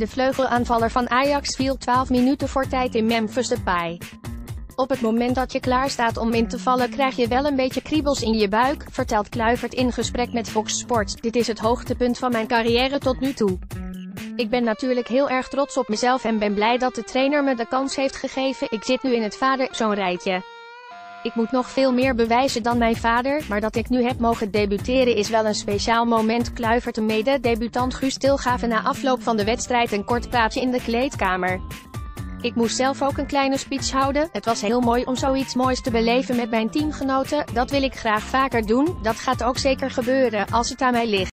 De vleugelaanvaller van Ajax viel 12 minuten voor tijd in Memphis Depay. Op het moment dat je klaar staat om in te vallen krijg je wel een beetje kriebels in je buik, vertelt Kluivert in gesprek met Fox Sports. Dit is het hoogtepunt van mijn carrière tot nu toe. Ik ben natuurlijk heel erg trots op mezelf en ben blij dat de trainer me de kans heeft gegeven. Ik zit nu in het vader zo'n rijtje. Ik moet nog veel meer bewijzen dan mijn vader, maar dat ik nu heb mogen debuteren is wel een speciaal moment. Kluivert de mede-debutant Guus Tilgave na afloop van de wedstrijd een kort praatje in de kleedkamer. Ik moest zelf ook een kleine speech houden. Het was heel mooi om zoiets moois te beleven met mijn teamgenoten. Dat wil ik graag vaker doen. Dat gaat ook zeker gebeuren, als het aan mij ligt.